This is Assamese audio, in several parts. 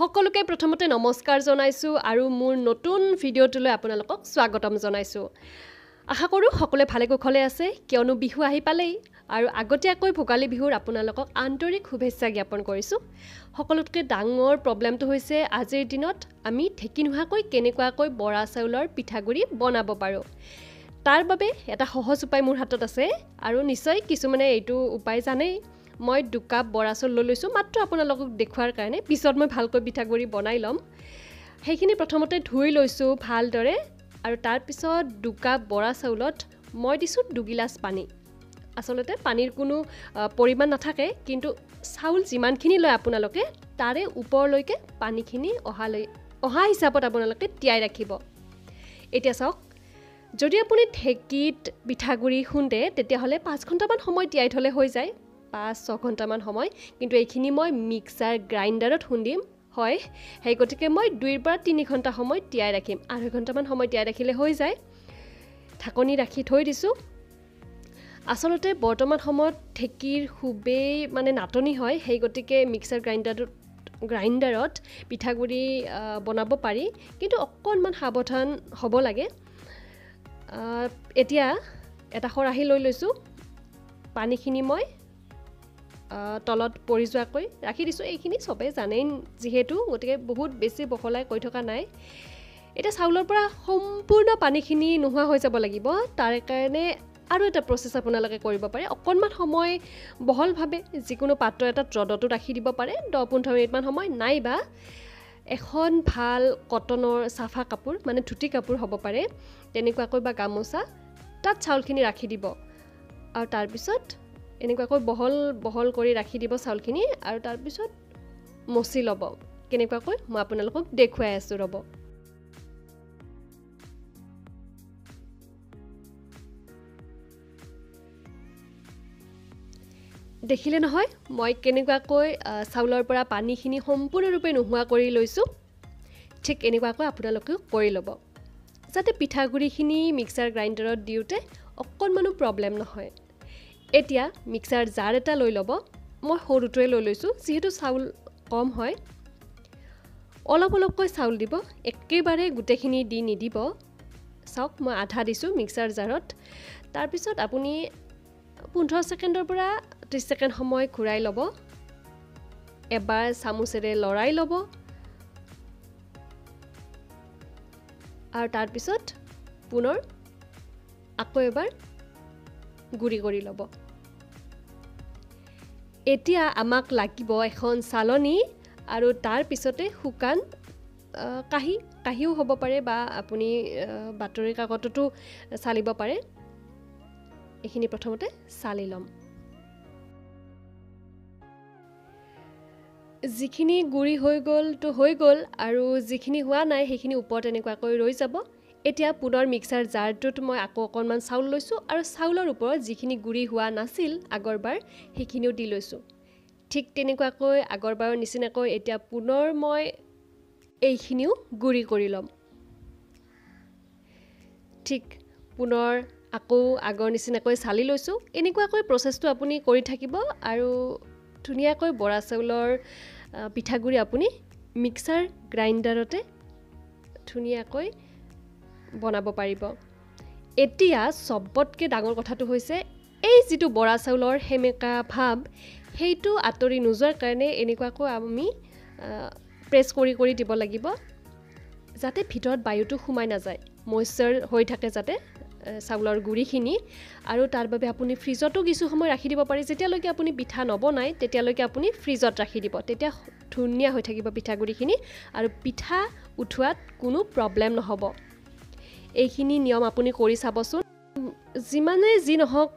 সকলোকে প্ৰথমতে নমস্কাৰ জনাইছোঁ আৰু মোৰ নতুন ভিডিঅ'টোলৈ আপোনালোকক স্বাগতম জনাইছোঁ। আশা কৰোঁ সকলোৱে ভালে কুশলে আছে কিয়নো বিহু আহি পালেই আৰু আগতীয়াকৈ ভোগালী বিহুৰ আপোনালোকক আন্তৰিক শুভেচ্ছা জ্ঞাপন কৰিছোঁ। সকলোতকৈ ডাঙৰ প্ৰব্লেমটো হৈছে আজিৰ দিনত আমি ঢেঁকী নোহোৱাকৈ কেনেকুৱাকৈ বৰা চাউলৰ পিঠাগুড়ি বনাব পাৰোঁ। তাৰ বাবে এটা সহজ উপায় মোৰ হাতত আছে আৰু নিশ্চয় কিছুমানে এইটো উপায় জানেই। মই দুকাপ বৰা চাউল লৈ লৈছোঁ। মাত্ৰ আপোনালোকক দেখুৱাৰ কাৰণে। পিছত মই ভালকৈ পিঠাগুড়ি বনাই ল'ম। সেইখিনি প্ৰথমতে ধুই লৈছোঁ ভালদৰে আৰু তাৰপিছত দুকাপ বৰা চাউলত মই দিছোঁ দুগিলাচ পানী। আচলতে পানীৰ কোনো পৰিমাণ নাথাকে কিন্তু চাউল যিমানখিনি লয় আপোনালোকে তাৰে ওপৰলৈকে পানীখিনি অহালৈ অহা হিচাপত আপোনালোকে তিয়াই ৰাখিব। এতিয়া চাওক যদি আপুনি ঢেঁকীত পিঠাগুড়ি খুন্দে তেতিয়াহ'লে পাঁচ ঘণ্টামান সময় তিয়াই থ'লে হৈ যায়। পাঁচ ছঘণ্টামান সময়। কিন্তু এইখিনি মই মিক্সাৰ গ্ৰাইণ্ডাৰত খুন্দিম হয়। সেই গতিকে মই দুইৰ পৰা তিনি ঘণ্টা সময় তিয়াই ৰাখিম। আঢ়ৈ ঘণ্টামান সময় তিয়াই ৰাখিলে হৈ যায়। ঢাকনি ৰাখি থৈ দিছোঁ। আচলতে বৰ্তমান সময়ত ঢেঁকীৰ খুবেই মানে নাটনি হয়। সেই গতিকে মিক্সাৰ গ্ৰাইণ্ডাৰটোত গ্ৰাইণ্ডাৰত পিঠাগুড়ি বনাব পাৰি। কিন্তু অকণমান সাৱধান হ'ব লাগে। এতিয়া এটা খৰাহী লৈ লৈছোঁ। পানীখিনি মই তলত পৰি যোৱাকৈ ৰাখি দিছোঁ। এইখিনি চবেই জানেই যিহেতু গতিকে বহুত বেছি বহলাই কৈ থকা নাই। এতিয়া চাউলৰ পৰা সম্পূৰ্ণ পানীখিনি নোহোৱা হৈ যাব লাগিব। তাৰে কাৰণে আৰু এটা প্ৰচেছ আপোনালোকে কৰিব পাৰে। অকণমান সময় বহলভাৱে যিকোনো পাত্ৰ এটাত ৰ'দতো ৰাখি দিব পাৰে। দহ পোন্ধৰ মিনিটমান সময়। নাইবা এখন ভাল কটনৰ চাফা কাপোৰ মানে ধুতি কাপোৰ হ'ব পাৰে তেনেকুৱাকৈ বা গামোচা তাত চাউলখিনি ৰাখি দিব। আৰু তাৰপিছত এনেকুৱাকৈ বহল বহল কৰি ৰাখি দিব চাউলখিনি আৰু তাৰপিছত মচি ল'ব। কেনেকুৱাকৈ? মই আপোনালোকক দেখুৱাই আছোঁ ৰ'ব। দেখিলে নহয় মই কেনেকুৱাকৈ চাউলৰ পৰা পানীখিনি সম্পূৰ্ণৰূপে নোহোৱা কৰি লৈছোঁ ঠিক এনেকুৱাকৈ আপোনালোকেও কৰি ল'ব। যাতে পিঠাগুড়িখিনি মিক্সাৰ গ্ৰাইণ্ডাৰত দিওঁতে অকণমানো প্ৰব্লেম নহয়। এতিয়া মিক্সাৰ জাৰ এটা লৈ ল'ব। মই সৰুটোৱে লৈ লৈছোঁ যিহেতু চাউল কম হয়। অলপ অলপকৈ চাউল দিব একেবাৰে গোটেইখিনি দি নিদিব। চাওক মই আধা দিছোঁ মিক্সাৰ জাৰত। তাৰপিছত আপুনি পোন্ধৰ ছেকেণ্ডৰ পৰা ত্ৰিছ ছেকেণ্ড সময় ঘূৰাই ল'ব। এবাৰ চামুচেৰে লৰাই ল'ব। আৰু তাৰপিছত পুনৰ আকৌ এবাৰ গুড়ি কৰি ল'ব। এতিয়া আমাক লাগিব এখন চালনী আৰু তাৰ পিছতে শুকান কাঁহী কাঁহীও হ'ব পাৰে বা আপুনি বাতৰি কাকততো চালিব পাৰে। এইখিনি প্ৰথমতে চালি ল'ম। যিখিনি গুড়ি হৈ গ'লতো হৈ গ'ল আৰু যিখিনি হোৱা নাই সেইখিনি ওপৰত এনেকুৱাকৈ ৰৈ যাব। এতিয়া পুনৰ মিক্সাৰ জাৰটোত মই আকৌ অকণমান চাউল লৈছোঁ আৰু চাউলৰ ওপৰত যিখিনি গুড়ি হোৱা নাছিল আগৰবাৰ সেইখিনিও দি লৈছোঁ। ঠিক তেনেকুৱাকৈ আগৰবাৰৰ নিচিনাকৈ এতিয়া পুনৰ মই এইখিনিও গুড়ি কৰি ল'ম। ঠিক পুনৰ আকৌ আগৰ নিচিনাকৈ চালি লৈছোঁ। এনেকুৱাকৈ প্ৰচেছটো আপুনি কৰি থাকিব আৰু ধুনীয়াকৈ বৰা চাউলৰ পিঠাগুড়ি আপুনি মিক্সাৰ গ্ৰাইণ্ডাৰতে ধুনীয়াকৈ বনাব পাৰিব। এতিয়া চবতকৈ ডাঙৰ কথাটো হৈছে এই যিটো বৰা চাউলৰ সেমেকা ভাৱ সেইটো আঁতৰি নোযোৱাৰ কাৰণে এনেকুৱাকৈ আমি প্ৰেছ কৰি কৰি দিব লাগিব যাতে ভিতৰত বায়ুটো সোমাই নাযায় মইশ্চাৰ হৈ থাকে যাতে চাউলৰ গুড়িখিনি আৰু তাৰ বাবে আপুনি ফ্ৰিজতো কিছু সময় ৰাখি দিব পাৰে যেতিয়ালৈকে আপুনি পিঠা নবনায় তেতিয়ালৈকে আপুনি ফ্ৰিজত ৰাখি দিব তেতিয়া ধুনীয়া হৈ থাকিব পিঠাগুড়িখিনি আৰু পিঠা উঠোৱাত কোনো প্ৰব্লেম নহ'ব। এইখিনি নিয়ম আপুনি কৰি চাবচোন। যিমানেই যি নহওক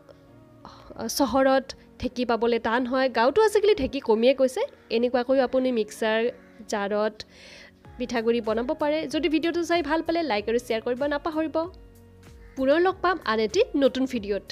চহৰত ঢেঁকী পাবলৈ টান হয় গাঁৱতো আজিকালি ঢেঁকী কমিয়ে গৈছে। এনেকুৱাকৈ আপুনি মিক্সাৰ জাৰত পিঠাগুড়ি বনাব পাৰে। যদি ভিডিঅ'টো চাই ভাল পালে লাইক আৰু শ্বেয়াৰ কৰিব নাপাহৰিব। পুনৰ লগ পাম আন এটি নতুন ভিডিঅ'ত।